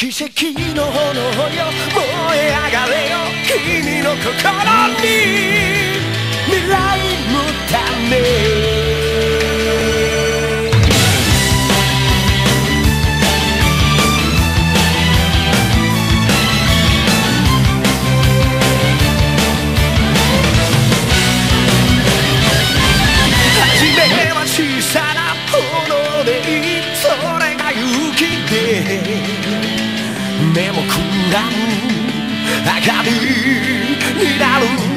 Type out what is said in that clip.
奇跡の炎よ燃え上がれよ君の心に。目もくらむ明るいになる。